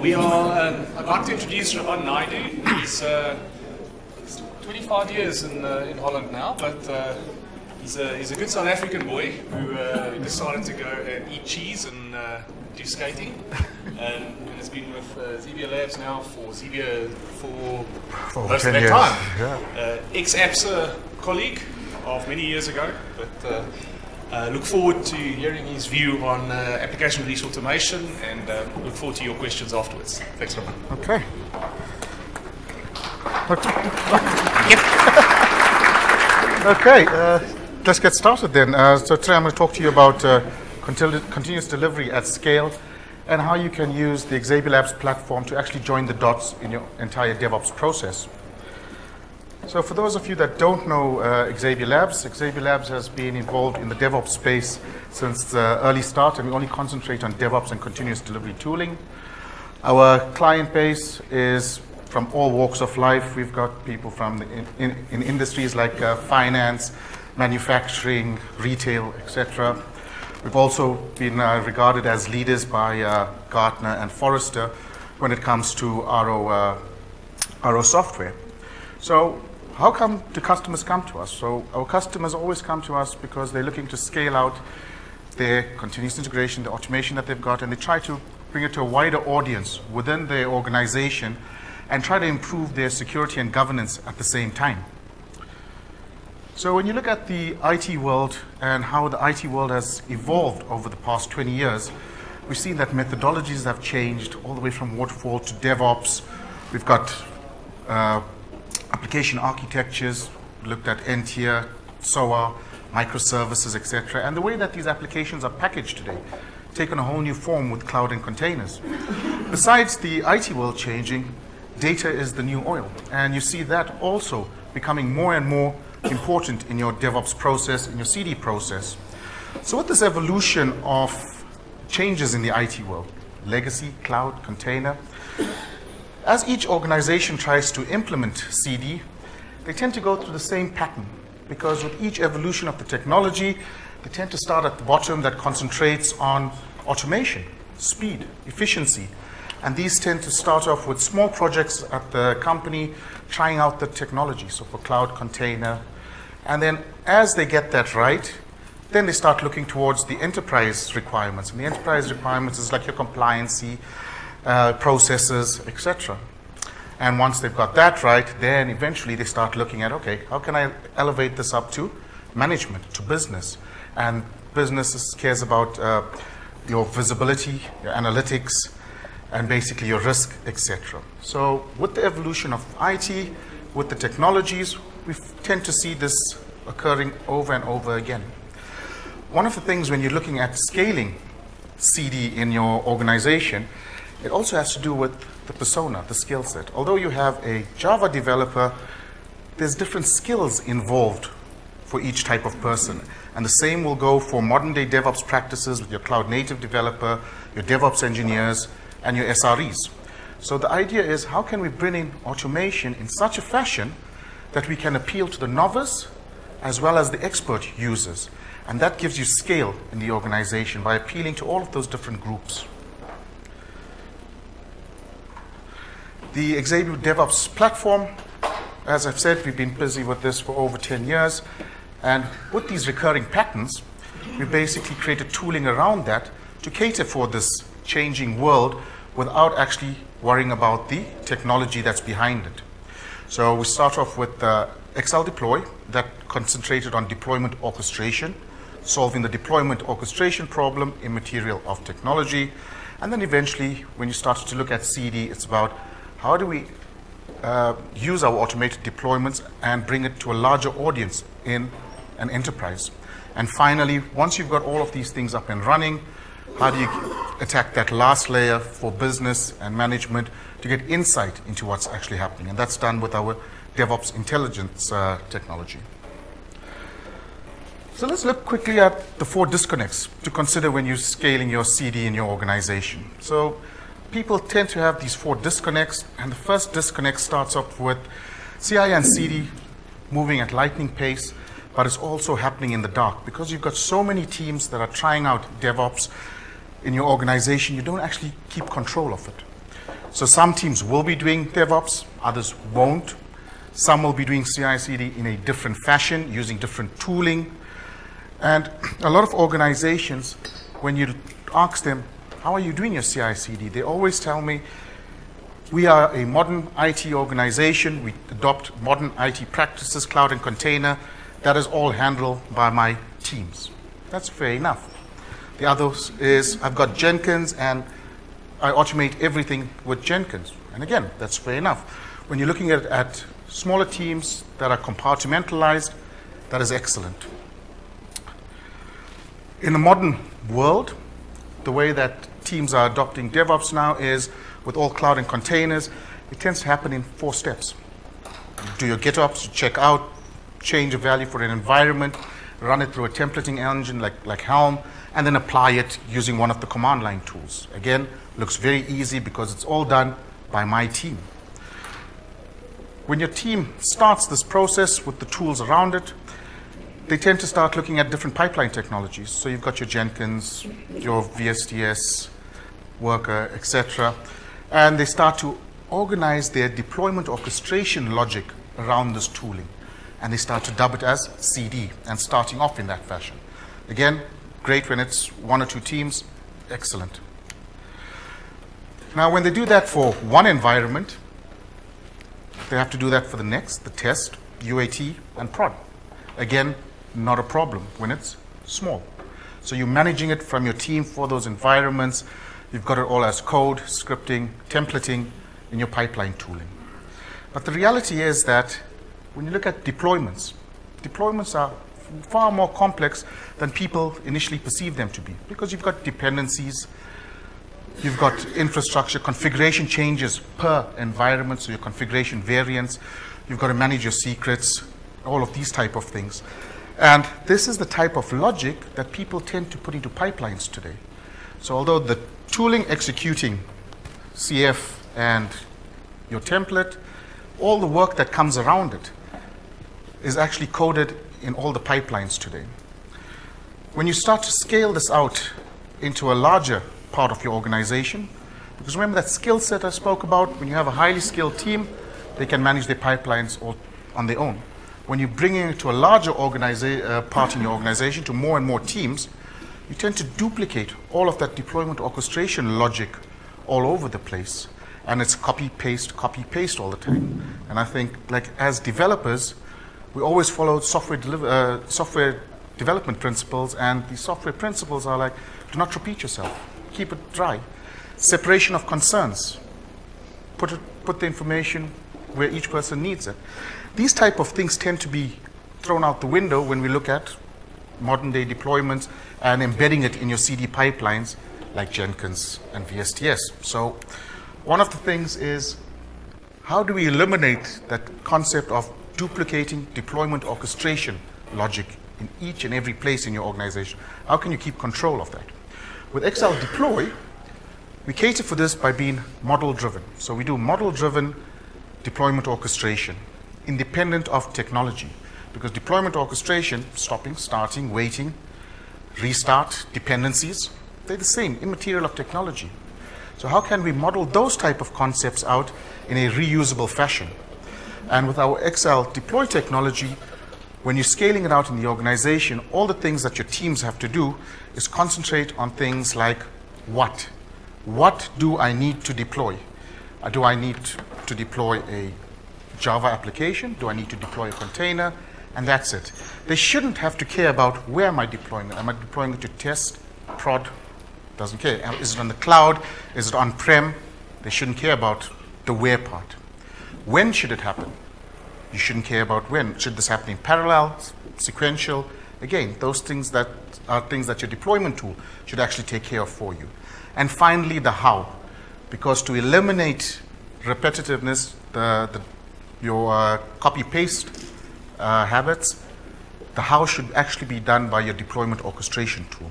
We are, um, I'd like to introduce Ravan Naidoo. He's, uh, 25 years in, uh, in Holland now, but uh, he's, a, he's a good South African boy who uh, decided to go and eat cheese and uh, do skating. and, and has been with uh, Xebia Labs now for Xebia for, For most of 10 that years, time. yeah. Uh, ex-APSA colleague of many years ago, but uh, look forward to hearing his view on uh, application release automation and uh, look forward to your questions afterwards. Thanks, Roman. Okay. Okay, uh, let's get started then. Uh, so today I'm going to talk to you about uh, continu- continuous delivery at scale and how you can use the Xebia Labs platform to actually join the dots in your entire DevOps process. So for those of you that don't know uh, Xebia Labs, Xebia Labs has been involved in the DevOps space since the early start, and we only concentrate on DevOps and continuous delivery tooling. Our client base is from all walks of life. We've got people from in, in, in industries like uh, finance, manufacturing, retail, etc. We've also been uh, regarded as leaders by uh, Gartner and Forrester when it comes to RO, uh, RO software. So, how come do customers come to us? So, our customers always come to us because they're looking to scale out their continuous integration, the automation that they've got, and they try to bring it to a wider audience within their organization and try to improve their security and governance at the same time. So when you look at the IT world and how the IT world has evolved over the past 20 years, we've seen that methodologies have changed all the way from waterfall to DevOps. We've got uh, application architectures, looked at n-tier, SOA, microservices, etc. And the way that these applications are packaged today, taken a whole new form with cloud and containers. Besides the IT world changing, data is the new oil. And you see that also becoming more and more important in your DevOps process, in your CD process. So with this evolution of changes in the IT world, legacy, cloud, container, as each organization tries to implement CD, they tend to go through the same pattern because with each evolution of the technology, they tend to start at the bottom that concentrates on automation, speed, efficiency. And these tend to start off with small projects at the company trying out the technology, so for cloud container. And then as they get that right, then they start looking towards the enterprise requirements. And the enterprise requirements is like your compliancy, uh, processes, etc. And once they've got that right, then eventually they start looking at okay, how can I elevate this up to management, to business? And business cares about uh, your visibility, your analytics, and basically your risk, etc. So, with the evolution of IT, with the technologies, we tend to see this occurring over and over again. One of the things when you're looking at scaling CD in your organization, it also has to do with the persona, the skill set. Although you have a Java developer, there's different skills involved for each type of person. And the same will go for modern day DevOps practices with your cloud native developer, your DevOps engineers, and your SREs. So the idea is how can we bring in automation in such a fashion that we can appeal to the novice as well as the expert users. And that gives you scale in the organization by appealing to all of those different groups. The Xebia DevOps platform, as I've said, we've been busy with this for over 10 years. And with these recurring patterns, we basically created tooling around that to cater for this changing world without actually worrying about the technology that's behind it. So we start off with uh, XL Deploy that concentrated on deployment orchestration, solving the deployment orchestration problem immaterial of technology. And then eventually, when you start to look at CD, it's about how do we uh, use our automated deployments and bring it to a larger audience in an enterprise. And finally, once you've got all of these things up and running, how do you attack that last layer for business and management to get insight into what's actually happening? And that's done with our DevOps intelligence uh, technology. So let's look quickly at the four disconnects to consider when you're scaling your CD in your organization. So people tend to have these four disconnects, and the first disconnect starts off with CI and CD moving at lightning pace, but it's also happening in the dark because you've got so many teams that are trying out DevOps in your organization, you don't actually keep control of it. So some teams will be doing DevOps, others won't. Some will be doing CI/CD in a different fashion, using different tooling. And a lot of organizations, when you ask them, how are you doing your CI/CD? They always tell me, we are a modern IT organization. We adopt modern IT practices, cloud and container. That is all handled by my teams. That's fair enough. The other is I've got Jenkins and I automate everything with Jenkins. And again, that's fair enough. When you're looking at, at smaller teams that are compartmentalized, that is excellent. In the modern world, the way that teams are adopting DevOps now is with all cloud and containers, it tends to happen in four steps. Do your GitOps, check out, change a value for an environment, run it through a templating engine like, like Helm, and then apply it using one of the command line tools. Again, looks very easy because it's all done by my team. When your team starts this process with the tools around it, they tend to start looking at different pipeline technologies. So you've got your Jenkins, your VSTS, Wercker, etc. And they start to organize their deployment orchestration logic around this tooling. And they start to dub it as CD and starting off in that fashion. Again, great when it's one or two teams, excellent. Now, when they do that for one environment, they have to do that for the next, the test, UAT, and prod. Again, not a problem when it's small. So you're managing it from your team for those environments. You've got it all as code, scripting, templating in your pipeline tooling. But the reality is that when you look at deployments, deployments are far more complex than people initially perceive them to be because you've got dependencies, you've got infrastructure, configuration changes per environment, so your configuration variants, you've got to manage your secrets, all of these type of things. And this is the type of logic that people tend to put into pipelines today. So although the tooling executing CF and your template, all the work that comes around it is actually coded in all the pipelines today. When you start to scale this out into a larger part of your organization, because remember that skill set I spoke about, when you have a highly skilled team, they can manage their pipelines all on their own. When you're bringing it to a larger uh, part in your organization, to more and more teams, you tend to duplicate all of that deployment orchestration logic all over the place. And it's copy, paste, copy, paste all the time. And I think, like, as developers, we always follow software, uh, software development principles, and the software principles are like, do not repeat yourself, keep it dry. Separation of concerns, put, it, put the information where each person needs it. These type of things tend to be thrown out the window when we look at modern day deployments and embedding it in your CD pipelines like Jenkins and VSTS. So one of the things is how do we eliminate that concept of duplicating deployment orchestration logic in each and every place in your organization. How can you keep control of that? With XL Deploy, we cater for this by being model driven. So we do model driven deployment orchestration, independent of technology. Because deployment orchestration, stopping, starting, waiting, restart, dependencies, they're the same, immaterial of technology. So how can we model those type of concepts out in a reusable fashion? And with our XL deploy technology, when you're scaling it out in the organization, all the things that your teams have to do is concentrate on things like what? What do I need to deploy? Uh, do I need to deploy a Java application? Do I need to deploy a container? And that's it. They shouldn't have to care about where am I deploying it. Am I deploying it to test, prod? Doesn't care. Is it on the cloud? Is it on-prem? They shouldn't care about the where part. When should it happen? You shouldn't care about when. Should this happen in parallel, sequential? Again, those things that are things that your deployment tool should actually take care of for you. And finally, the how. Because to eliminate repetitiveness, the, the, your uh, copy paste uh, habits, the how should actually be done by your deployment orchestration tool.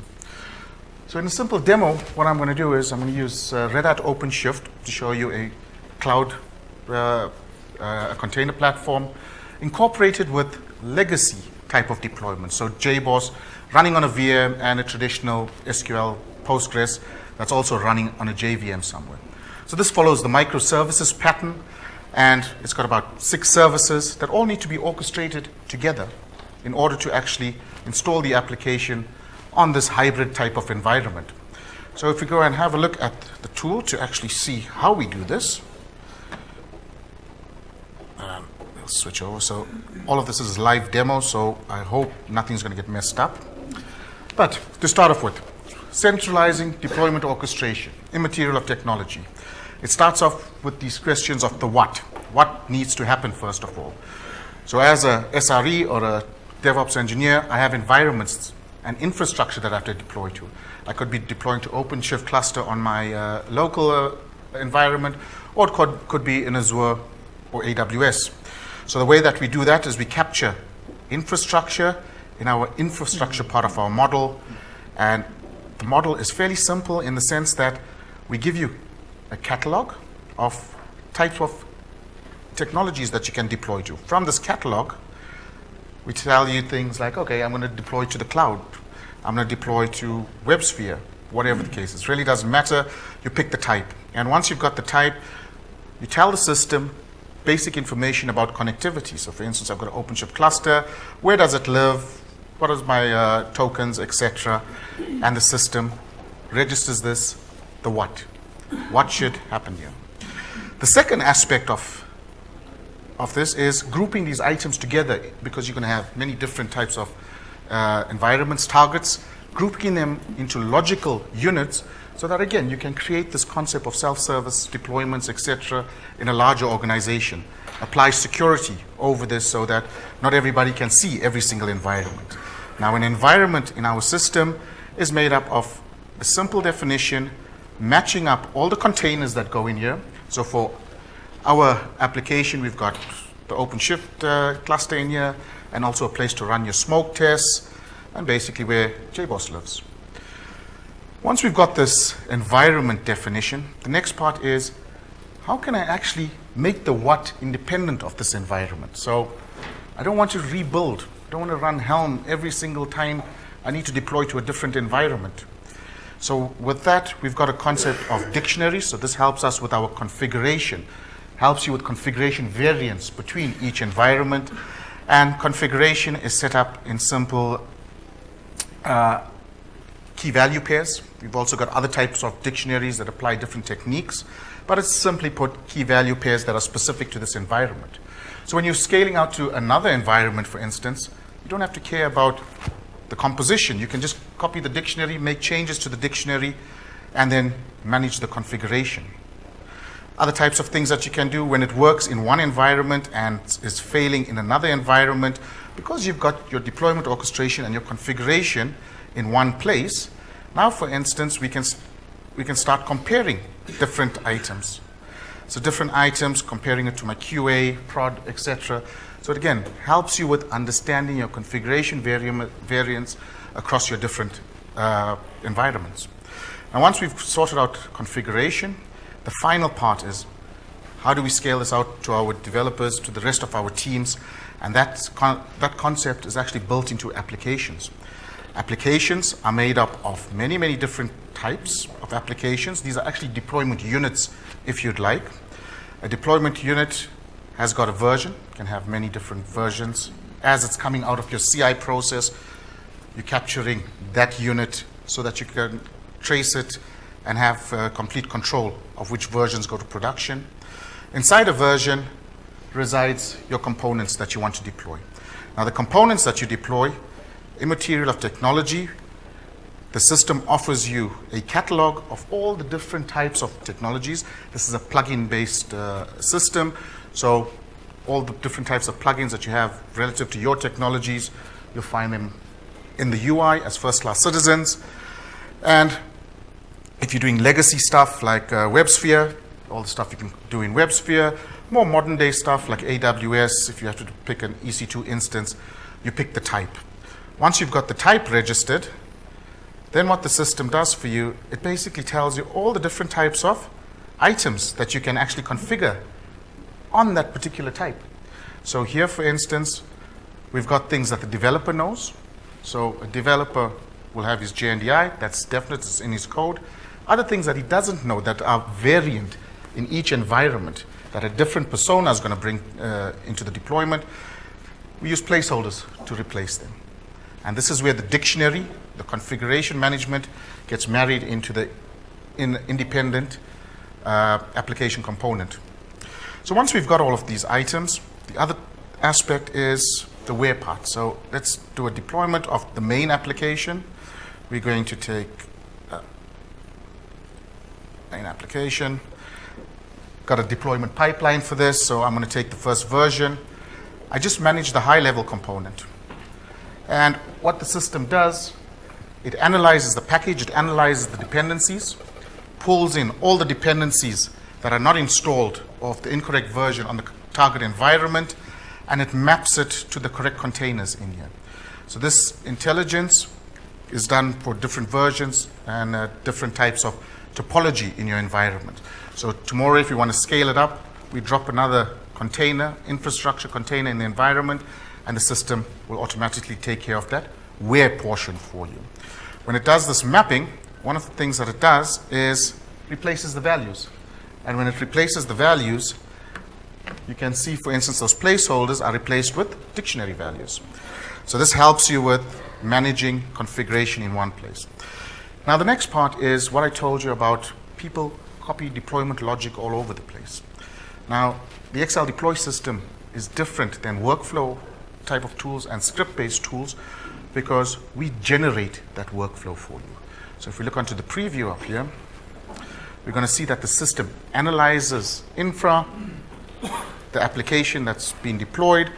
So in a simple demo, what I'm going to do is I'm going to use uh, Red Hat OpenShift to show you a cloud uh, uh, container platform incorporated with legacy type of deployment. So JBoss running on a VM and a traditional SQL Postgres that's also running on a JVM somewhere. So this follows the microservices pattern, and it's got about six services that all need to be orchestrated together in order to actually install the application on this hybrid type of environment. So if we go and have a look at the tool to actually see how we do this, um, we'll switch over. So all of this is live demo, so I hope nothing's going to get messed up. But to start off with, centralizing deployment orchestration, immaterial of technology. It starts off with these questions of the what. What needs to happen first of all? So as a SRE or a DevOps engineer, I have environments and infrastructure that I have to deploy to. I could be deploying to OpenShift cluster on my uh, local uh, environment, or it could, could be in Azure or AWS. So the way that we do that is we capture infrastructure in our infrastructure part of our model, and the model is fairly simple in the sense that we give you a catalog of types of technologies that you can deploy to. From this catalog, we tell you things like, okay, I'm going to deploy to the cloud. I'm going to deploy to WebSphere, whatever the case is. It really doesn't matter. You pick the type. And once you've got the type, you tell the system basic information about connectivity. So for instance, I've got an OpenShift cluster. Where does it live? What is my uh, tokens, etc. And the system registers this, the what. What should happen here? The second aspect of of this is grouping these items together because you're going to have many different types of uh, environments, targets, grouping them into logical units so that again you can create this concept of self-service deployments, etc., in a larger organization. Apply security over this so that not everybody can see every single environment. Now, an environment in our system is made up of a simple definition matching up all the containers that go in here. So for our application, we've got the OpenShift uh, cluster in here and also a place to run your smoke tests and basically where JBoss lives. Once we've got this environment definition, the next part is how can I actually make the what independent of this environment? So I don't want to rebuild. I don't want to run Helm every single time I need to deploy to a different environment. So with that, we've got a concept of dictionaries. So this helps us with our configuration, helps you with configuration variance between each environment. And configuration is set up in simple uh, key value pairs. We've also got other types of dictionaries that apply different techniques, but it's simply put key value pairs that are specific to this environment. So when you're scaling out to another environment, for instance, you don't have to care about the composition. You can just copy the dictionary, make changes to the dictionary, and then manage the configuration. Other types of things that you can do when it works in one environment and is failing in another environment, because you've got your deployment orchestration and your configuration in one place, now for instance, we can, we can start comparing different items. So different items, comparing it to my QA, prod, etc. So it again helps you with understanding your configuration variance across your different uh, environments. And once we've sorted out configuration, the final part is how do we scale this out to our developers, to the rest of our teams? And that, con- that concept is actually built into applications. Applications are made up of many, many different types of applications. These are actually deployment units, if you'd like. A deployment unit has got a version, can have many different versions. As it's coming out of your CI process, you're capturing that unit so that you can trace it and have uh, complete control of which versions go to production. Inside a version resides your components that you want to deploy. Now, the components that you deploy immaterial of technology, the system offers you a catalog of all the different types of technologies. This is a plugin based uh, system. So, all the different types of plugins that you have relative to your technologies, you'll find them in the UI as first class citizens. And if you're doing legacy stuff like uh, WebSphere, all the stuff you can do in WebSphere, more modern day stuff like AWS, if you have to pick an EC2 instance, you pick the type. Once you've got the type registered, then what the system does for you, it basically tells you all the different types of items that you can actually configure on that particular type. So here, for instance, we've got things that the developer knows. So a developer will have his JNDI, that's definite, it's in his code. Other things that he doesn't know that are variant in each environment that a different persona is going to bring uh, into the deployment, we use placeholders to replace them. And this is where the dictionary, the configuration management, gets married into the in independent uh, application component. So once we've got all of these items, the other aspect is the where part. So let's do a deployment of the main application. We're going to take uh, main application. Got a deployment pipeline for this, so I'm going to take the first version. I just manage the high level component. And what the system does, it analyzes the package, it analyzes the dependencies, pulls in all the dependencies that are not installed of the incorrect version on the target environment, and it maps it to the correct containers in here. So this intelligence is done for different versions and uh, different types of topology in your environment. So tomorrow, if you want to scale it up, we drop another container, infrastructure container in the environment, and the system will automatically take care of that where portion for you. When it does this mapping, one of the things that it does is replaces the values. And when it replaces the values, you can see, for instance, those placeholders are replaced with dictionary values. So this helps you with managing configuration in one place. Now the next part is what I told you about people copy deployment logic all over the place. Now the XL deploy system is different than workflow type of tools and script-based tools because we generate that workflow for you. So if we look onto the preview up here, we're going to see that the system analyzes infra, the application that's been deployed,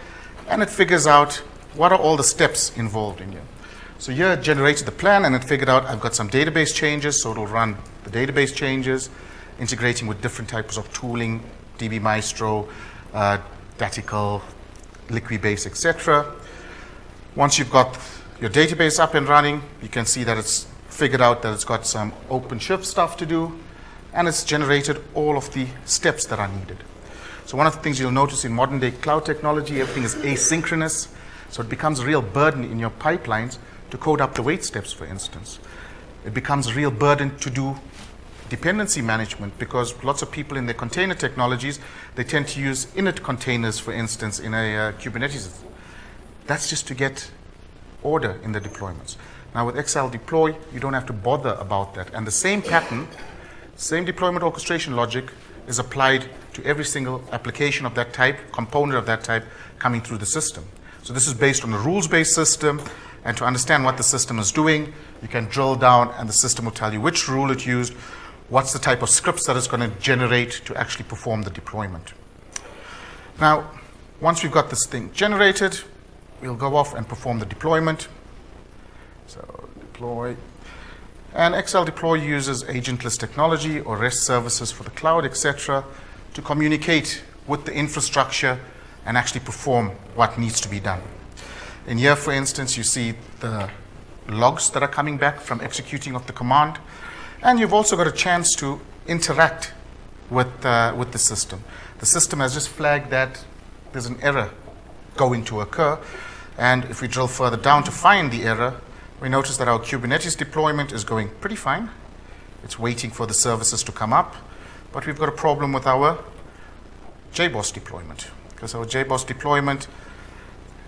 and it figures out what are all the steps involved in here. So here it generated the plan and it figured out I've got some database changes, so it'll run the database changes, integrating with different types of tooling, DB Maestro, uh, Datical, Liquibase, etc. Once you've got your database up and running, you can see that it's figured out that it's got some OpenShift stuff to do, and it's generated all of the steps that are needed. So one of the things you'll notice in modern day cloud technology, everything is asynchronous, so it becomes a real burden in your pipelines to code up the wait steps, for instance. It becomes a real burden to do dependency management because lots of people in their container technologies, they tend to use init containers, for instance, in a uh, Kubernetes. That's just to get order in the deployments. Now with XL deploy, you don't have to bother about that. And the same pattern, same deployment orchestration logic is applied to every single application of that type, component of that type coming through the system. So this is based on a rules-based system, and to understand what the system is doing, you can drill down and the system will tell you which rule it used, what's the type of scripts that it's going to generate to actually perform the deployment. Now, once we've got this thing generated, we'll go off and perform the deployment. So deploy. And XL Deploy uses agentless technology or REST services for the cloud, etc., to communicate with the infrastructure and actually perform what needs to be done. In here, for instance, you see the logs that are coming back from executing of the command, and you've also got a chance to interact with, uh, with the system. The system has just flagged that there's an error going to occur, and if we drill further down to find the error, we notice that our Kubernetes deployment is going pretty fine. It's waiting for the services to come up, but we've got a problem with our JBoss deployment because our JBoss deployment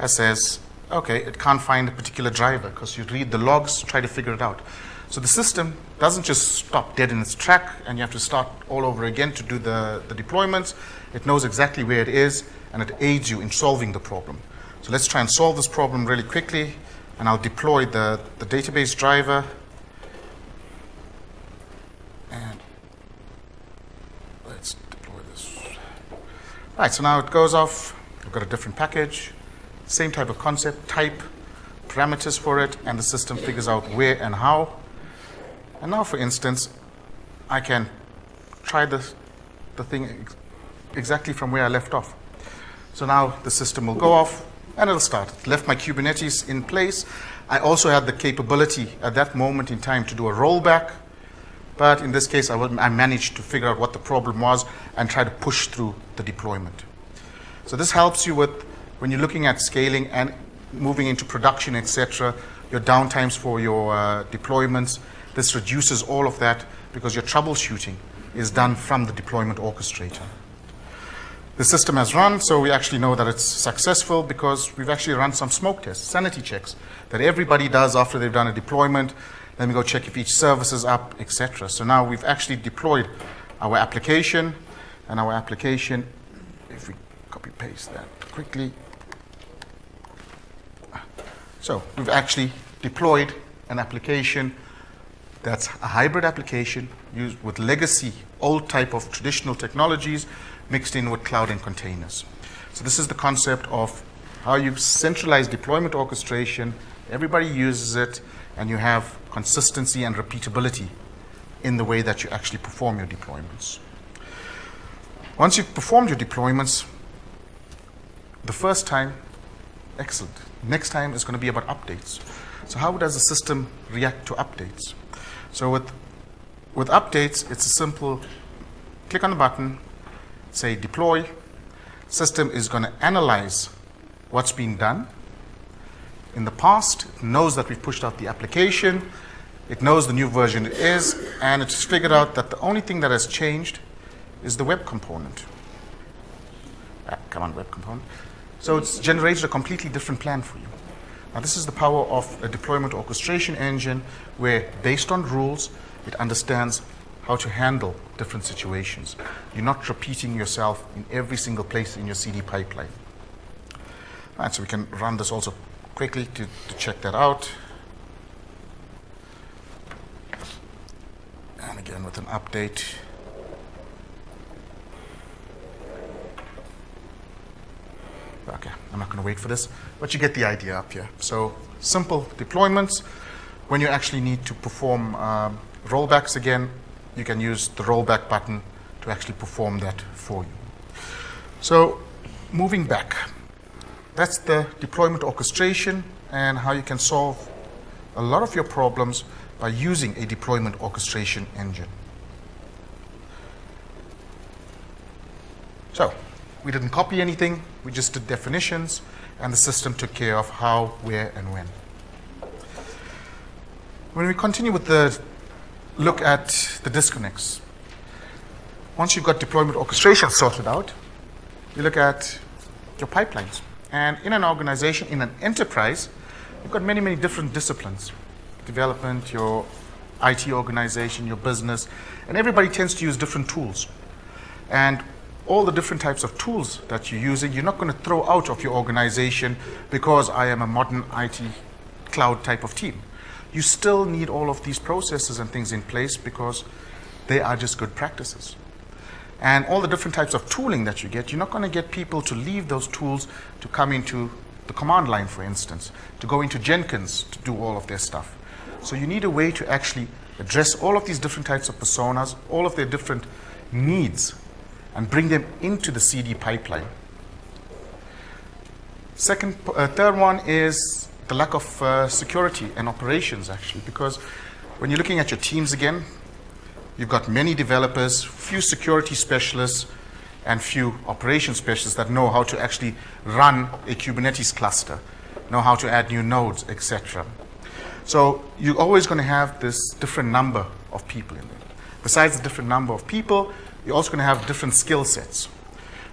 says, okay, it can't find a particular driver because you read the logs, try to figure it out. So the system doesn't just stop dead in its track and you have to start all over again to do the, the deployments. It knows exactly where it is and it aids you in solving the problem. So let's try and solve this problem really quickly and I'll deploy the, the database driver and let's deploy this. Right, so now it goes off. We've got a different package, same type of concept, type, parameters for it, and the system figures out where and how. And now, for instance, I can try the, the thing ex exactly from where I left off. So now the system will go off and it'll start. It left my Kubernetes in place. I also had the capability at that moment in time to do a rollback, but in this case, I, I managed to figure out what the problem was and try to push through the deployment. So this helps you with when you're looking at scaling and moving into production, etc., your downtimes for your uh, deployments. This reduces all of that because you're troubleshooting is done from the deployment orchestrator. The system has run, so we actually know that it's successful because we've actually run some smoke tests, sanity checks, that everybody does after they've done a deployment. Let me go check if each service is up, etc. So now we've actually deployed our application, and our application, if we copy paste that quickly. So we've actually deployed an application that's a hybrid application used with legacy, old type of traditional technologies mixed in with cloud and containers. So this is the concept of how you centralize deployment orchestration, everybody uses it, and you have consistency and repeatability in the way that you actually perform your deployments. Once you've performed your deployments, the first time, excellent. Next time is going to be about updates. So how does the system react to updates? So with, with updates, it's a simple click on the button, say deploy. System is going to analyze what's been done. In the past, knows that we've pushed out the application, it knows the new version it is, and it's figured out that the only thing that has changed is the web component. Ah, come on, web component. So it's generated a completely different plan for you. Now, this is the power of a deployment orchestration engine where, based on rules, it understands how to handle different situations. You're not repeating yourself in every single place in your CD pipeline. All right, so we can run this also quickly to, to check that out. And again with an update. Okay, I'm not going to wait for this, but you get the idea up here. So simple deployments. When you actually need to perform um, rollbacks again, you can use the rollback button to actually perform that for you. So moving back, that's the deployment orchestration and how you can solve a lot of your problems by using a deployment orchestration engine. So we didn't copy anything, we just did definitions, and the system took care of how, where, and when. When we continue with the look at the disconnects, once you've got deployment orchestration sorted out, you look at your pipelines. And in an organization, in an enterprise, you've got many, many different disciplines development, your IT organization, your business, and everybody tends to use different tools. And all the different types of tools that you're using, you're not going to throw out of your organization because I am a modern IT cloud type of team. You still need all of these processes and things in place because they are just good practices. And all the different types of tooling that you get, you're not going to get people to leave those tools to come into the command line, for instance, to go into Jenkins to do all of their stuff. So you need a way to actually address all of these different types of personas, all of their different needs and bring them into the CD pipeline. Second, uh, third one is the lack of uh, security and operations, actually, because when you're looking at your teams again, you've got many developers, few security specialists, and few operation specialists that know how to actually run a Kubernetes cluster, know how to add new nodes, etc. So you're always going to have this different number of people in there. Besides the different number of people, you're also going to have different skill sets.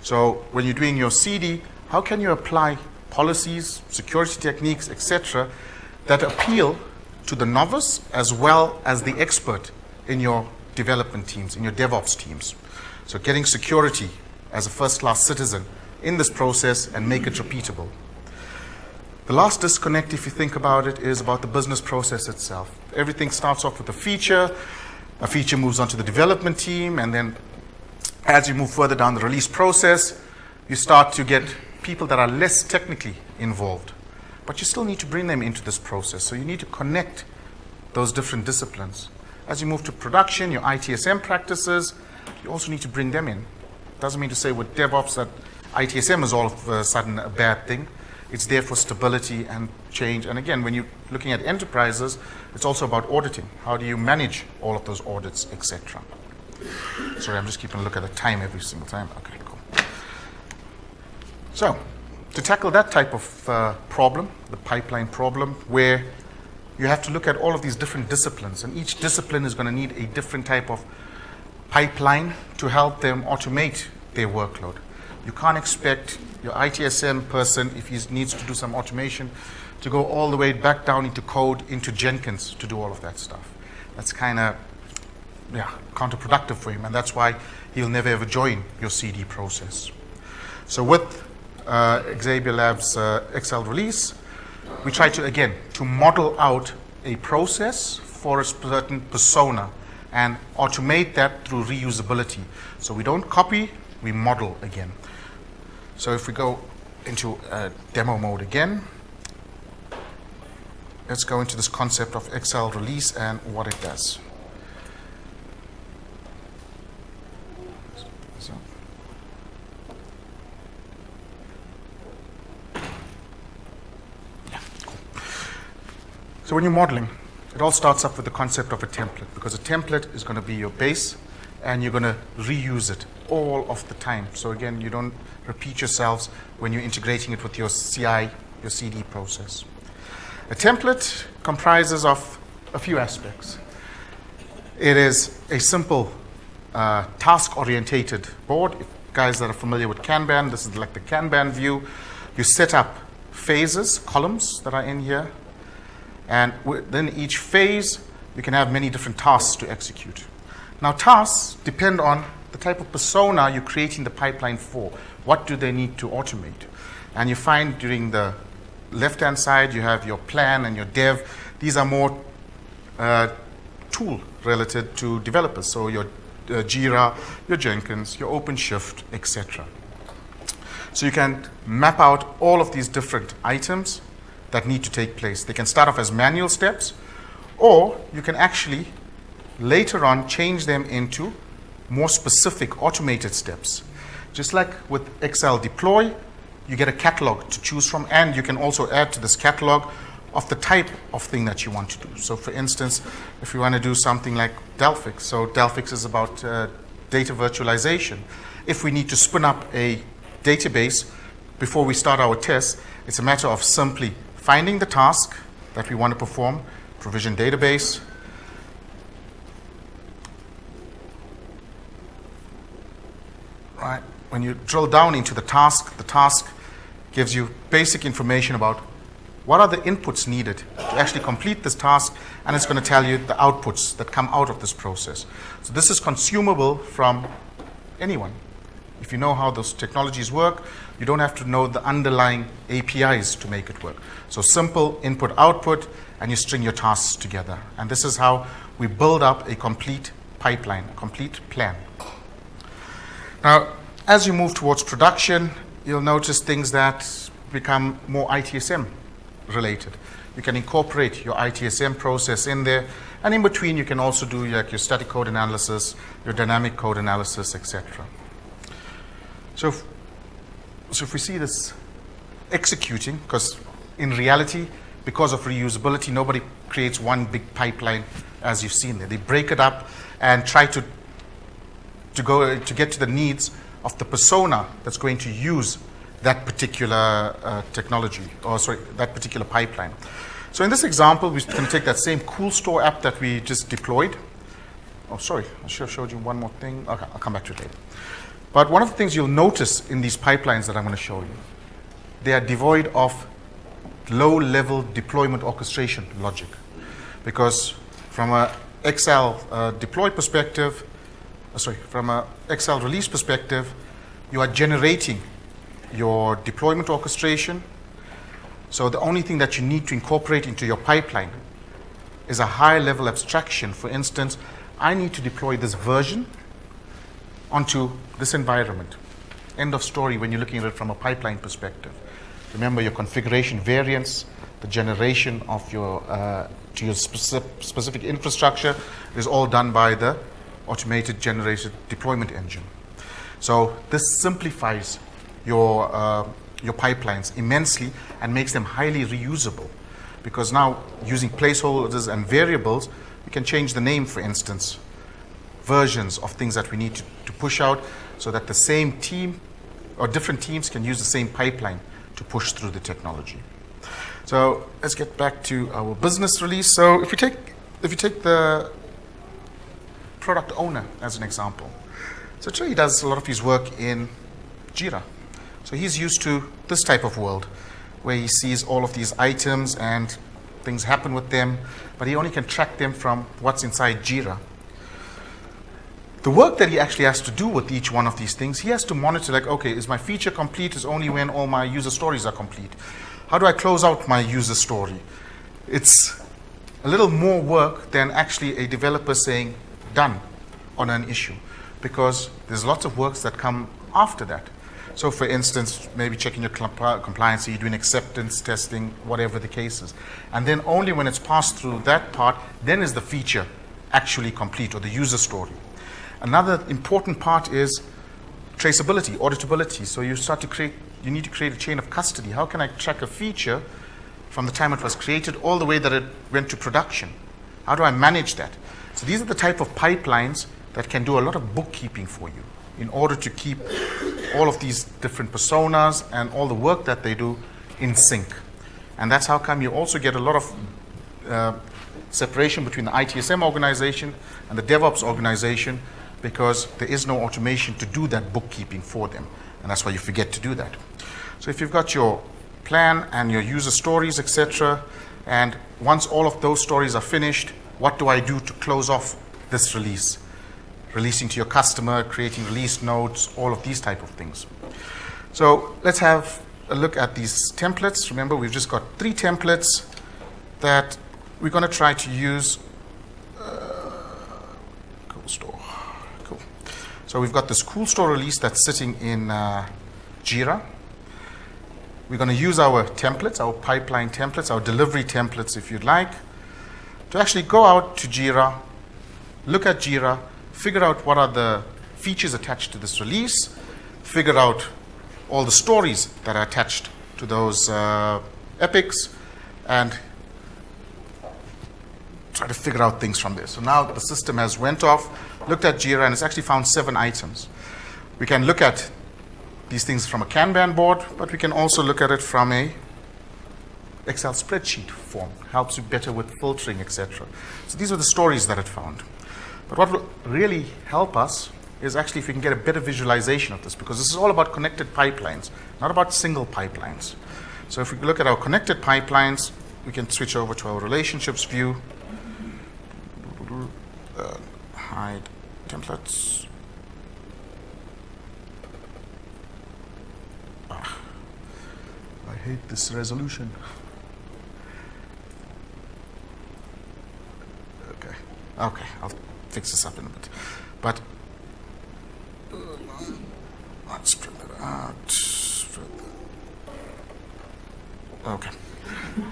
So when you're doing your CD, how can you apply policies, security techniques, etc., that appeal to the novice as well as the expert in your development teams, in your DevOps teams? So getting security as a first-class citizen in this process and make it repeatable. The last disconnect, if you think about it, is about the business process itself. Everything starts off with a feature, a feature moves on to the development team, and then as you move further down the release process, you start to get people that are less technically involved. But you still need to bring them into this process. So you need to connect those different disciplines. As you move to production, your ITSM practices, you also need to bring them in. Doesn't mean to say with DevOps that ITSM is all of a sudden a bad thing. It's there for stability and change. And again, when you're looking at enterprises, it's also about auditing. How do you manage all of those audits, etc. Sorry, I'm just keeping a look at the time every single time. Okay. So, to tackle that type of uh, problem, the pipeline problem, where you have to look at all of these different disciplines, and each discipline is going to need a different type of pipeline to help them automate their workload. You can't expect your ITSM person, if he needs to do some automation, to go all the way back down into code, into Jenkins to do all of that stuff. That's kind of yeah, counterproductive for him, and that's why he'll never ever join your CD process. So with uh, Xebia Labs uh, XL release, we try to, again, to model out a process for a certain persona and automate that through reusability. So we don't copy, we model again. So if we go into uh, demo mode again, let's go into this concept of XL release and what it does. So when you're modeling, it all starts up with the concept of a template because a template is going to be your base and you're going to reuse it all of the time. So again, you don't repeat yourselves when you're integrating it with your CI, your CD process. A template comprises of a few aspects. It is a simple uh, task-orientated board. If guys that are familiar with Kanban, this is like the Kanban view. You set up phases, columns that are in here, and within each phase, you can have many different tasks to execute. Now, tasks depend on the type of persona you're creating the pipeline for. What do they need to automate? And you find during the left hand side, you have your plan and your dev. These are more uh, tool related to developers. So your uh, Jira, your Jenkins, your OpenShift, etc. So you can map out all of these different items that need to take place. They can start off as manual steps, or you can actually later on change them into more specific automated steps. Just like with XL Deploy, you get a catalog to choose from, and you can also add to this catalog of the type of thing that you want to do. So, for instance, if you want to do something like Delphix, so Delphix is about uh, data virtualization. If we need to spin up a database before we start our test, it's a matter of simply finding the task that we want to perform, provision database, right? When you drill down into the task, the task gives you basic information about what are the inputs needed to actually complete this task, and it's going to tell you the outputs that come out of this process. So this is consumable from anyone. If you know how those technologies work, you don't have to know the underlying APIs to make it work. So simple input output, and you string your tasks together. And this is how we build up a complete pipeline, a complete plan. Now, as you move towards production, you'll notice things that become more ITSM related. You can incorporate your ITSM process in there, and in between, you can also do like your static code analysis, your dynamic code analysis, etc. So, if, so if we see this executing, because in reality, because of reusability, nobody creates one big pipeline as you've seen there. They break it up and try to to go to get to the needs of the persona that's going to use that particular uh, technology, or sorry, that particular pipeline. So in this example, we can take that same cool store app that we just deployed. Oh, sorry, I should have showed you one more thing. Okay, I'll come back to it later. But one of the things you'll notice in these pipelines that I'm going to show you, they are devoid of low-level deployment orchestration logic. Because from a XL uh, deploy perspective, uh, sorry, from a XL release perspective, you are generating your deployment orchestration. So the only thing that you need to incorporate into your pipeline is a high level abstraction. For instance, I need to deploy this version onto this environment. End of story when you're looking at it from a pipeline perspective. Remember your configuration variants, the generation of your uh, to your specific, specific infrastructure is all done by the automated generated deployment engine. So this simplifies your, uh, your pipelines immensely and makes them highly reusable. Because now using placeholders and variables, we can change the name, for instance, versions of things that we need to, to push out so that the same team or different teams can use the same pipeline to push through the technology. So let's get back to our business release. So if you take if you take the product owner as an example. So Trey does a lot of his work in Jira. So he's used to this type of world where he sees all of these items and things happen with them, but he only can track them from what's inside Jira. The work that he actually has to do with each one of these things, he has to monitor like, okay, is my feature complete? Is only when all my user stories are complete. How do I close out my user story? It's a little more work than actually a developer saying done on an issue because there's lots of works that come after that. So, for instance, maybe checking your compliance, you're doing acceptance testing, whatever the case is. And then only when it's passed through that part, then is the feature actually complete or the user story. Another important part is traceability, auditability. So you start to create, you need to create a chain of custody. How can I track a feature from the time it was created all the way that it went to production? How do I manage that? So these are the type of pipelines that can do a lot of bookkeeping for you in order to keep all of these different personas and all the work that they do in sync. And that's how come you also get a lot of uh, separation between the ITSM organization and the DevOps organization because there is no automation to do that bookkeeping for them. And that's why you forget to do that. So if you've got your plan and your user stories, etc., and once all of those stories are finished, what do I do to close off this release? Releasing to your customer, creating release notes, all of these type of things. So let's have a look at these templates. Remember, we've just got three templates that we're going to try to use. Uh, cool store. So we've got this cool store release that's sitting in uh, Jira. We're going to use our templates, our pipeline templates, our delivery templates, if you'd like, to actually go out to Jira, look at Jira, figure out what are the features attached to this release, figure out all the stories that are attached to those uh, epics, and try to figure out things from there. So now the system has went off, looked at Jira, and it's actually found seven items. We can look at these things from a Kanban board, but we can also look at it from a Excel spreadsheet form. Helps you better with filtering, etc. So these are the stories that it found. But what will really help us is actually if we can get a better visualization of this, because this is all about connected pipelines, not about single pipelines. So if we look at our connected pipelines, we can switch over to our relationships view. Uh, hide templates. I hate this resolution. Okay, okay, I'll fix this up in a bit. But uh, let's spread that out. Okay.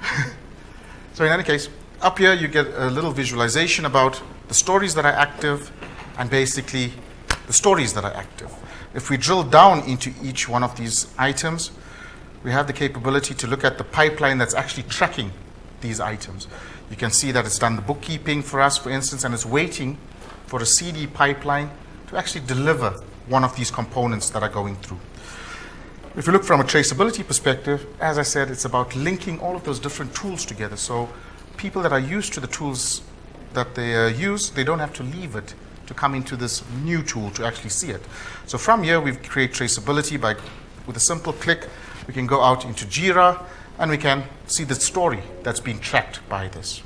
so in any case, up here you get a little visualization about the stories that are active and basically the stories that are active. If we drill down into each one of these items, we have the capability to look at the pipeline that's actually tracking these items. You can see that it's done the bookkeeping for us, for instance, and it's waiting for a CD pipeline to actually deliver one of these components that are going through. If you look from a traceability perspective, as I said, it's about linking all of those different tools together. So people that are used to the tools that they uh, use, they don't have to leave it to come into this new tool to actually see it. So from here, we create traceability by, with a simple click, we can go out into Jira and we can see the story that's being tracked by this.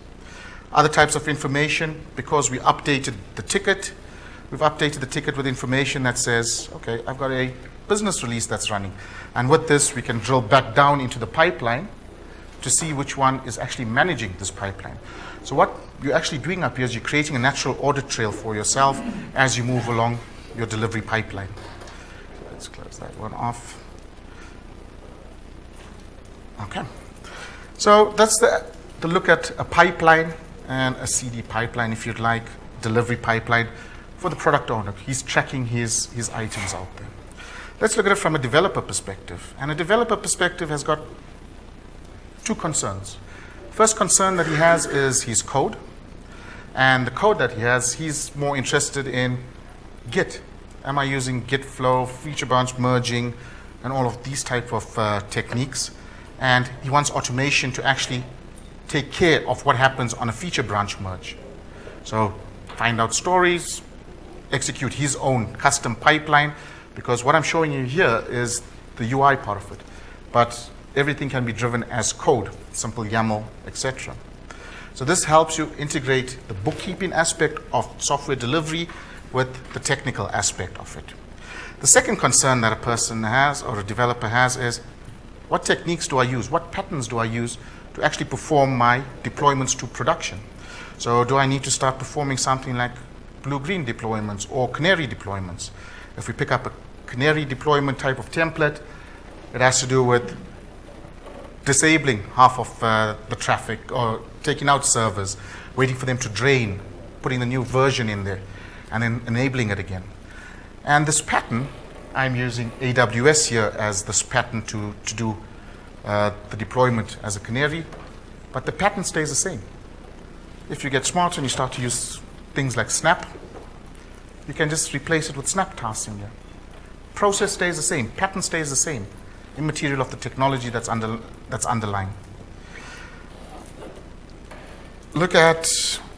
Other types of information, because we updated the ticket, we've updated the ticket with information that says, okay, I've got a business release that's running. And with this, we can drill back down into the pipeline to see which one is actually managing this pipeline. So what you're actually doing up here is you're creating a natural audit trail for yourself as you move along your delivery pipeline. Let's close that one off. Okay. So that's the, the look at a pipeline and a CD pipeline, if you'd like, delivery pipeline for the product owner. He's tracking his, his items out there. Let's look at it from a developer perspective. And a developer perspective has got two concerns. First concern that he has is his code. And the code that he has, he's more interested in Git. Am I using Git flow, feature branch merging, and all of these type of uh, techniques? And he wants automation to actually take care of what happens on a feature branch merge. So find out stories, execute his own custom pipeline because what I'm showing you here is the UI part of it. But everything can be driven as code, simple YAML, etc. So this helps you integrate the bookkeeping aspect of software delivery with the technical aspect of it. The second concern that a person has or a developer has is what techniques do I use? What patterns do I use to actually perform my deployments to production? So do I need to start performing something like blue-green deployments or canary deployments? If we pick up a canary deployment type of template, it has to do with disabling half of uh, the traffic or taking out servers, waiting for them to drain, putting the new version in there, and then enabling it again. And this pattern, I'm using AWS here as this pattern to, to do uh, the deployment as a canary, but the pattern stays the same. If you get smart and you start to use things like Snap, you can just replace it with Snap tasks in here. Process stays the same, pattern stays the same, immaterial of the technology that's, under, that's underlying. Look at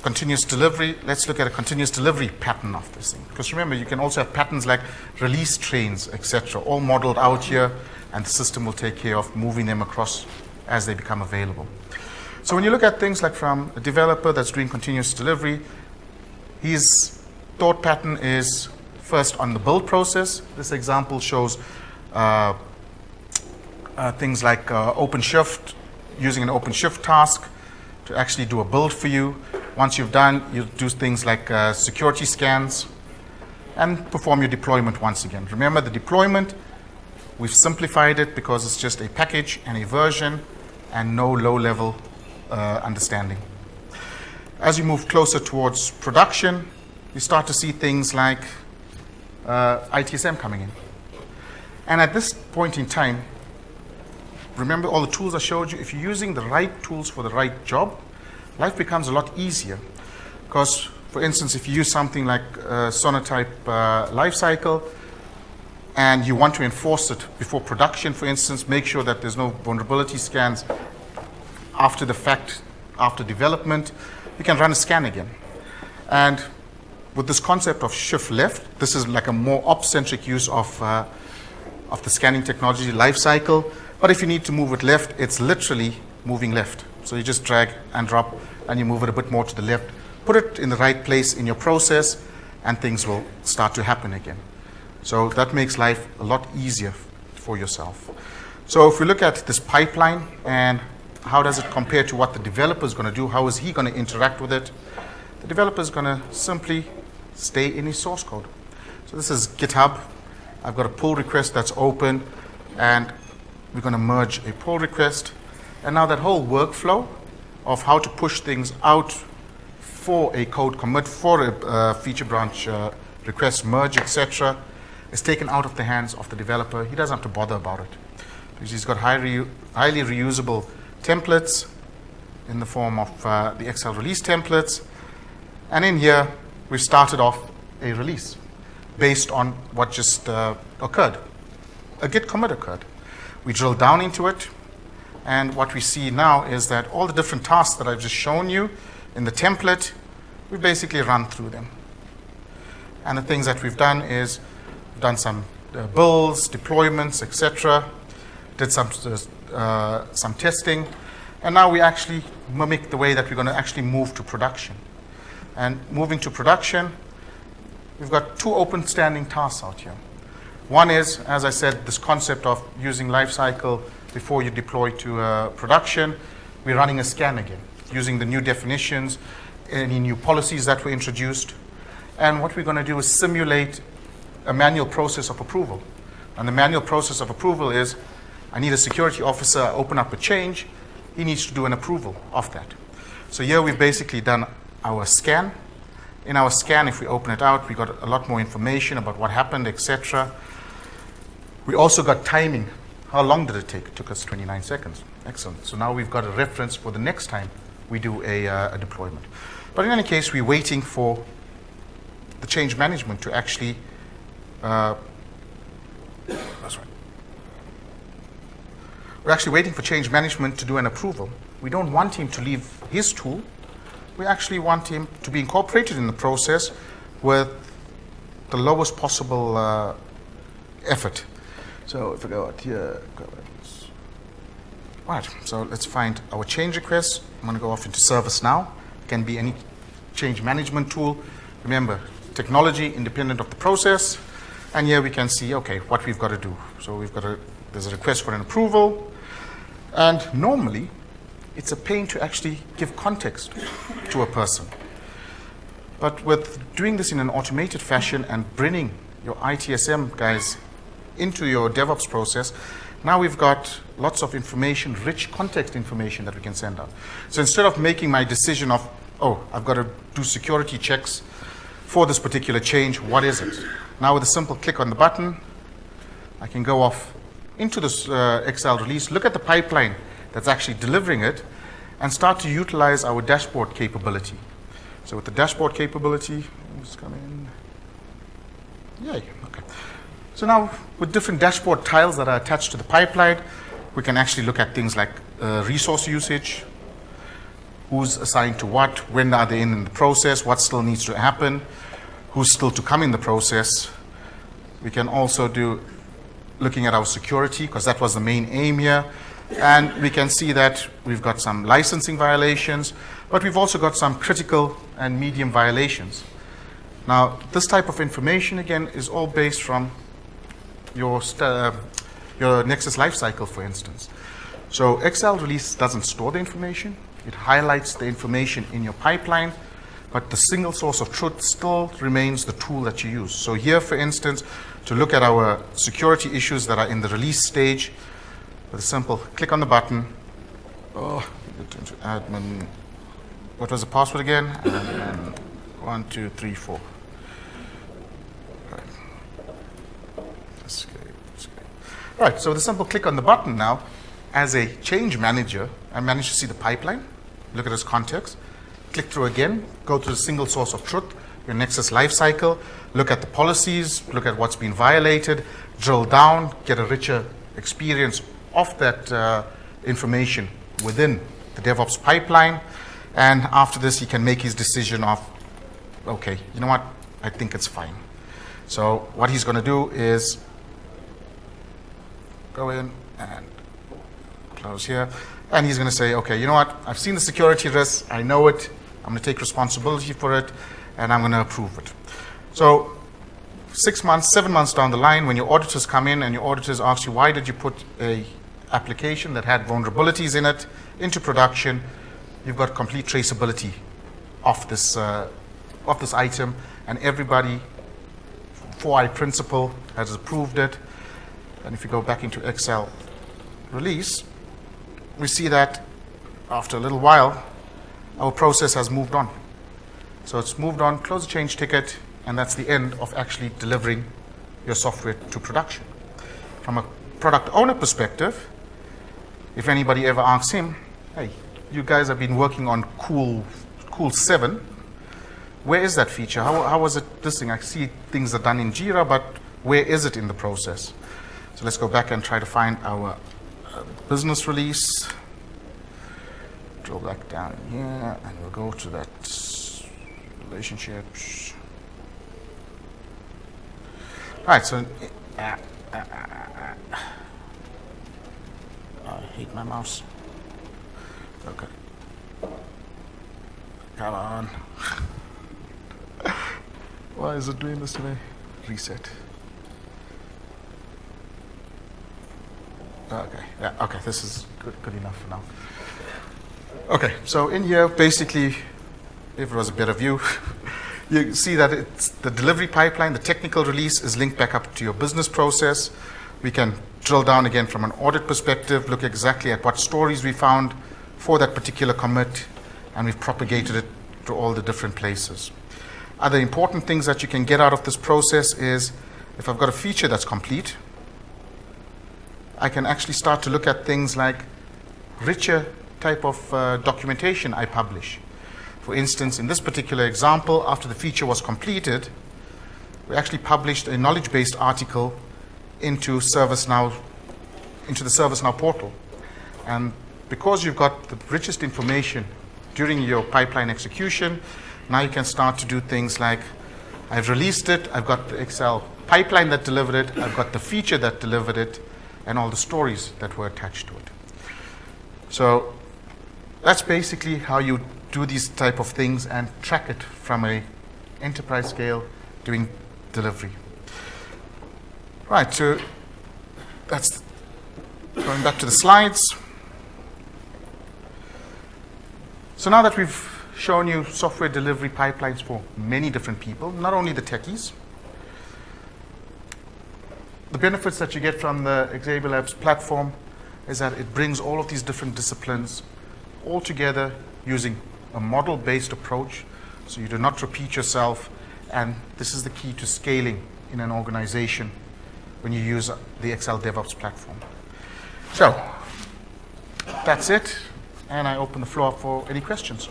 continuous delivery. Let's look at a continuous delivery pattern of this thing. Because remember, you can also have patterns like release trains, etc., all modeled out here, and the system will take care of moving them across as they become available. So when you look at things like from a developer that's doing continuous delivery, his thought pattern is first on the build process. This example shows uh, things like uh, OpenShift, using an OpenShift task to actually do a build for you. Once you've done, you do things like uh, security scans and perform your deployment once again. Remember the deployment, we've simplified it because it's just a package and a version and no low level uh, understanding. As you move closer towards production, you start to see things like uh, ITSM coming in. And at this point in time, remember all the tools I showed you? If you're using the right tools for the right job, life becomes a lot easier. Because, for instance, if you use something like uh, Sonatype uh, Lifecycle and you want to enforce it before production, for instance, make sure that there's no vulnerability scans after the fact, after development, you can run a scan again. And with this concept of shift left, this is like a more op-centric use of, uh, of the scanning technology lifecycle. But if you need to move it left, it's literally moving left. So you just drag and drop and you move it a bit more to the left. Put it in the right place in your process and things will start to happen again. So that makes life a lot easier for yourself. So if we look at this pipeline and how does it compare to what the developer is going to do, how is he going to interact with it, the developer is going to simply stay in his source code. So this is GitHub. I've got a pull request that's open and we're going to merge a pull request. And now that whole workflow of how to push things out for a code commit, for a uh, feature branch uh, request merge, etc., is taken out of the hands of the developer. He doesn't have to bother about it because he's got highly, highly reusable templates in the form of uh, the XL release templates. And in here, we've started off a release based on what just uh, occurred. A git commit occurred. We drill down into it, and what we see now is that all the different tasks that I've just shown you in the template, we basically run through them. And the things that we've done is we've done some uh, builds, deployments, etc. Did some uh, some testing, and now we actually mimic the way that we're going to actually move to production. And moving to production, we've got two open standing tasks out here. One is, as I said, this concept of using lifecycle before you deploy to uh, production. We're running a scan again, using the new definitions, any new policies that were introduced. And what we're going to do is simulate a manual process of approval. And the manual process of approval is I need a security officer, open up a change, he needs to do an approval of that. So here we've basically done our scan. In our scan, if we open it out, we got a lot more information about what happened, etc. We also got timing. How long did it take? It took us 29 seconds. Excellent. So now we've got a reference for the next time we do a, uh, a deployment. But in any case, we're waiting for the change management to actually. Uh, that's right. We're actually waiting for change management to do an approval. We don't want him to leave his tool. We actually want him to be incorporated in the process with the lowest possible uh, effort. So if I go out here. Right, so let's find our change request. I'm going to go off into ServiceNow. It can be any change management tool. Remember, technology independent of the process. And here we can see, okay, what we've got to do. So we've got a, there's a request for an approval. And normally, it's a pain to actually give context to a person. But with doing this in an automated fashion and bringing your ITSM guys into your DevOps process, now we've got lots of information, rich context information that we can send out. So instead of making my decision of, oh, I've got to do security checks for this particular change, what is it? Now with a simple click on the button, I can go off into this uh, XL release, look at the pipeline that's actually delivering it, and start to utilize our dashboard capability. So with the dashboard capability, just come in. Yay, okay. So now with different dashboard tiles that are attached to the pipeline, we can actually look at things like uh, resource usage, who's assigned to what, when are they in the process, what still needs to happen, who's still to come in the process. We can also do looking at our security, because that was the main aim here. And we can see that we've got some licensing violations, but we've also got some critical and medium violations. Now, this type of information, again, is all based from your, uh, your Nexus lifecycle, for instance. So XL release doesn't store the information. It highlights the information in your pipeline, but the single source of truth still remains the tool that you use. So here, for instance, to look at our security issues that are in the release stage, with a simple click on the button. Oh, admin. What was the password again? One, two, three, four. Right, so with a simple click on the button now, as a change manager, I manage to see the pipeline, look at its context, click through again, go to the single source of truth, your Nexus lifecycle, look at the policies, look at what's been violated, drill down, get a richer experience of that uh, information within the DevOps pipeline. And after this, he can make his decision of, okay, you know what, I think it's fine. So what he's going to do is go in and close here. And he's going to say, okay, you know what? I've seen the security risk. I know it. I'm going to take responsibility for it, and I'm going to approve it. So six months, seven months down the line, when your auditors come in and your auditors ask you, why did you put a application that had vulnerabilities in it into production, you've got complete traceability of this, uh, of this item, and everybody, four-eyes principle, has approved it. And if you go back into XL release, we see that after a little while, our process has moved on. So it's moved on, close the change ticket, and that's the end of actually delivering your software to production. From a product owner perspective, if anybody ever asks him, hey, you guys have been working on Cool, cool 7, where is that feature? How, how was it this thing? I see things are done in Jira, but where is it in the process? So let's go back and try to find our uh, business release. Drill back down here, and we'll go to that relationships. All right, so uh, uh, uh, uh, I hate my mouse. Okay. Come on. Why is it doing this to me? Reset. Okay, yeah, okay, this is good, good enough for now. Okay, so in here, basically, if it was a better view, you see that it's the delivery pipeline, the technical release is linked back up to your business process. We can drill down again from an audit perspective, look exactly at what stories we found for that particular commit, and we've propagated it to all the different places. Other important things that you can get out of this process is if I've got a feature that's complete, I can actually start to look at things like richer type of uh, documentation I publish. For instance, in this particular example, after the feature was completed, we actually published a knowledge-based article into ServiceNow, into the ServiceNow portal. And because you've got the richest information during your pipeline execution, now you can start to do things like I've released it, I've got the XL pipeline that delivered it, I've got the feature that delivered it, and all the stories that were attached to it. So that's basically how you do these type of things and track it from a enterprise scale doing delivery. Right, so that's going back to the slides. So now that we've shown you software delivery pipelines for many different people, not only the techies, the benefits that you get from the Xebia Labs platform is that it brings all of these different disciplines all together using a model-based approach so you do not repeat yourself and this is the key to scaling in an organization when you use the XL DevOps platform. So that's it and I open the floor for any questions.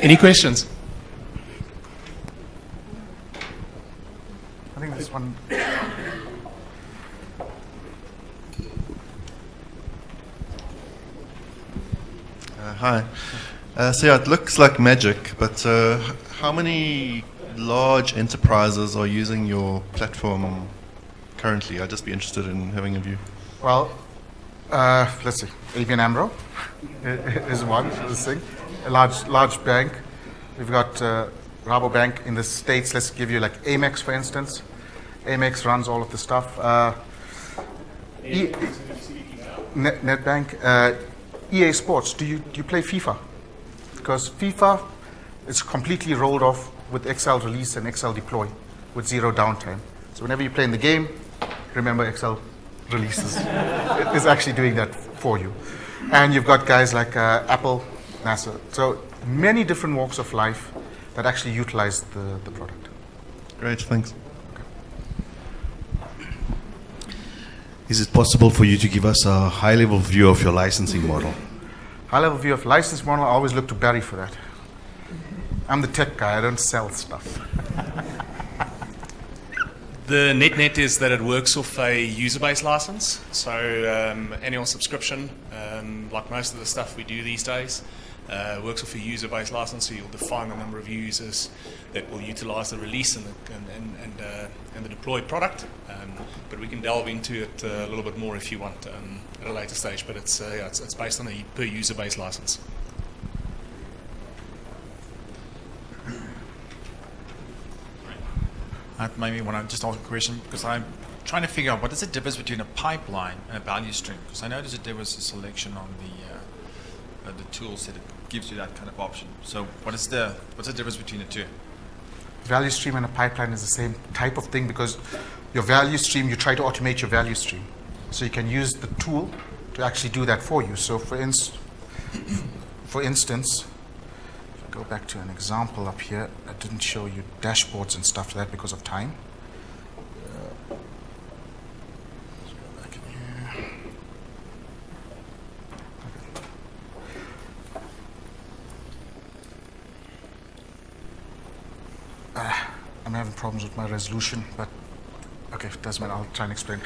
Any questions? I think this one. Uh, hi. Uh, so yeah, it looks like magic, but uh, how many large enterprises are using your platform currently? I'd just be interested in having a view. Well, uh, let's see. ABN AMRO is one, this thing. A large, large bank. We've got uh, Rabobank in the States. Let's give you like Amex, for instance. Amex runs all of the stuff. Uh, e- Net, Nedbank. Uh, EA Sports. Do you, do you play FIFA? Because FIFA is completely rolled off with XL release and XL Deploy with zero downtime. So whenever you play in the game, remember XL releases. it is actually doing that for you. And you've got guys like uh, Apple, NASA. So many different walks of life that actually utilize the, the product. Great, thanks. Is it possible for you to give us a high level view of your licensing model? High level view of license model, I always look to Barry for that. I'm the tech guy, I don't sell stuff. The net net is that it works off a user-based license, so um, annual subscription, um, like most of the stuff we do these days, uh, works off a user-based license. So you'll define the number of users that will utilize the release and the, and, and, and, uh, and the deployed product. Um, but we can delve into it uh, a little bit more if you want um, at a later stage. But it's, uh, yeah, it's, it's based on a per user-based license. I maybe want to just ask a question because I'm trying to figure out what is the difference between a pipeline and a value stream. Because I noticed that there was a selection on the uh, uh, the tools that it gives you that kind of option. So what is the what's the difference between the two? Value stream and a pipeline is the same type of thing because your value stream, you try to automate your value stream. So you can use the tool to actually do that for you. So for, inst- for instance, if I go back to an example up here, I didn't show you dashboards and stuff like that because of time. Uh, let's go back in here. Ah, I'm having problems with my resolution, but okay, it doesn't matter. I'll try and explain.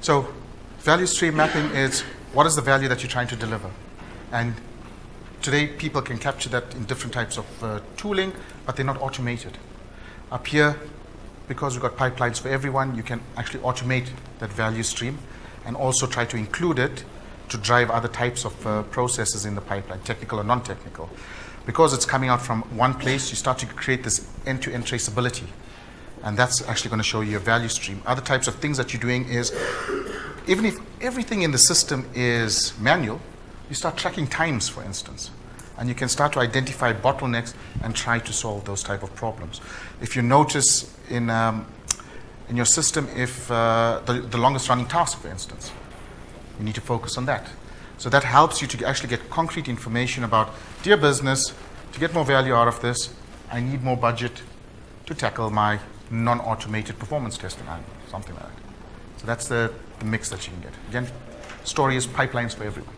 So, value stream mapping is what is the value that you're trying to deliver? And today, people can capture that in different types of uh, tooling, but they're not automated. Up here, because we've got pipelines for everyone, you can actually automate that value stream and also try to include it to drive other types of uh, processes in the pipeline, technical or non technical. Because it's coming out from one place, you start to create this end to end traceability. And that's actually going to show you a value stream. Other types of things that you're doing is even if everything in the system is manual, you start tracking times, for instance. And you can start to identify bottlenecks and try to solve those type of problems. If you notice in, um, in your system, if uh, the, the longest running task, for instance, you need to focus on that. So that helps you to actually get concrete information about, dear business, to get more value out of this, I need more budget to tackle my non-automated performance testing, something like that. So that's the, the mix that you can get. Again, story is pipelines for everyone.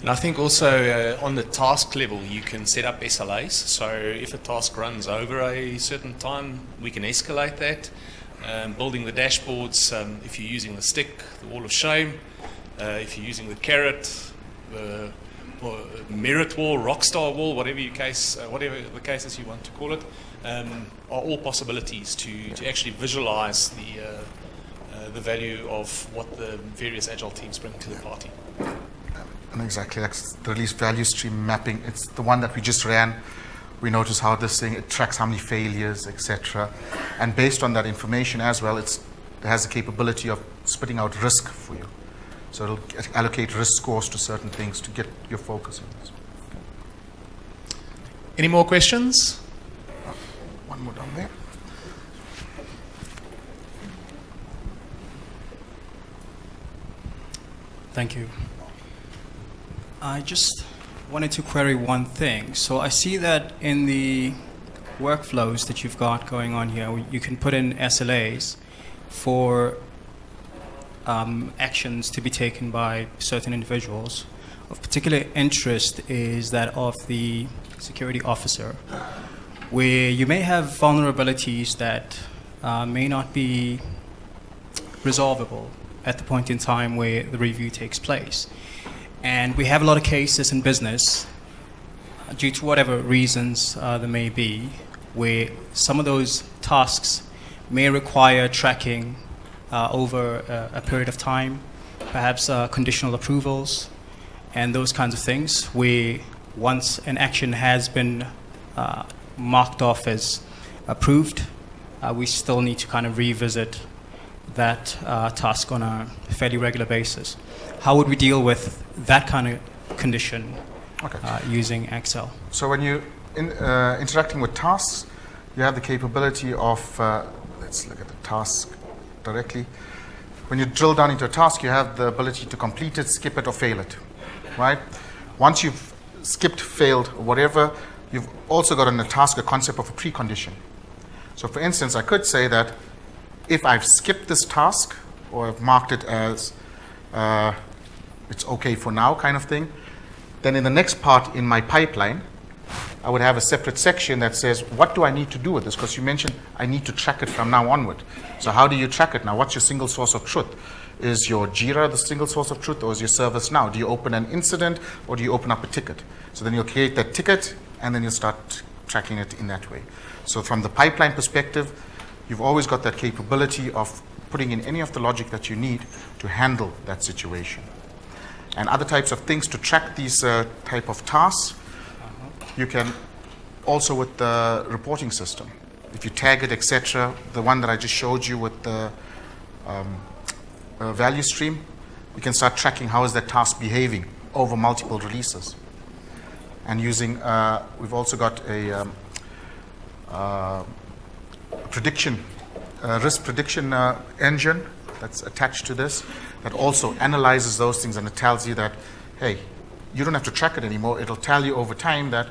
And I think also uh, on the task level, you can set up SLAs. So if a task runs over a certain time, we can escalate that. um, building the dashboards, um, if you're using the stick, the wall of shame, uh, if you're using the carrot, the or merit wall, rockstar wall, whatever case, uh, whatever the cases you want to call it, um, are all possibilities to, to actually visualize the, uh, uh, the value of what the various agile teams bring to the party. And exactly, that's the release value stream mapping. It's the one that we just ran. We notice how this thing it tracks how many failures, etc. And based on that information as well, it's, it has the capability of spitting out risk for you. So it'll allocate risk scores to certain things to get your focus on this. Any more questions? One more down there. Thank you. I just wanted to query one thing. So I see that in the workflows that you've got going on here, you can put in SLAs for um, actions to be taken by certain individuals. Of particular interest is that of the security officer, where you may have vulnerabilities that uh, may not be resolvable at the point in time where the review takes place. And we have a lot of cases in business, uh, due to whatever reasons uh, there may be, where some of those tasks may require tracking uh, over a, a, period of time, perhaps uh, conditional approvals, and those kinds of things, where once an action has been marked off as approved, uh, we still need to kind of revisit that uh, task on a fairly regular basis. How would we deal with that kind of condition okay. uh, using XL? So when you in, uh, interacting with tasks, you have the capability of uh, let's look at the task directly. When you drill down into a task, you have the ability to complete it, skip it, or fail it. Right? Once you've skipped, failed, whatever, you've also got in the task a concept of a precondition. So, for instance, I could say that if I've skipped this task or I've marked it as uh, it's okay for now kind of thing, then in the next part in my pipeline, I would have a separate section that says, what do I need to do with this? Because you mentioned I need to track it from now onward. So how do you track it now? What's your single source of truth? Is your Jira the single source of truth or is your ServiceNow? Do you open an incident or do you open up a ticket? So then you'll create that ticket and then you'll start tracking it in that way. So from the pipeline perspective, you've always got that capability of putting in any of the logic that you need to handle that situation. And other types of things to track these uh, type of tasks, you can also with the reporting system. If you tag it, etc., the one that I just showed you with the um, uh, value stream, you can start tracking how is that task behaving over multiple releases. And using, uh, we've also got a um, uh, prediction, uh, risk prediction uh, engine that's attached to this that also analyzes those things and it tells you that, hey, you don't have to track it anymore. It'll tell you over time that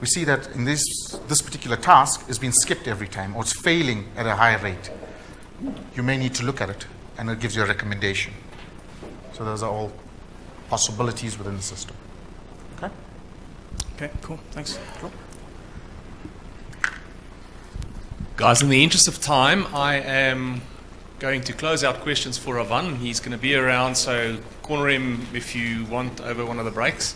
we see that in this, this particular task is being skipped every time or it's failing at a high rate. You may need to look at it and it gives you a recommendation. So those are all possibilities within the system. Okay? Cool. Thanks. Cool. Guys, in the interest of time, I am going to close out questions for Ravan. He's going to be around, so corner him if you want over one of the breaks.